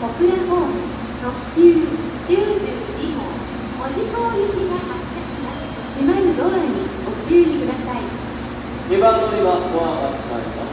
小倉ホーム特急92号文字通う行きが発車します閉まるドアにご注意ください。2番乗りはご案内くだます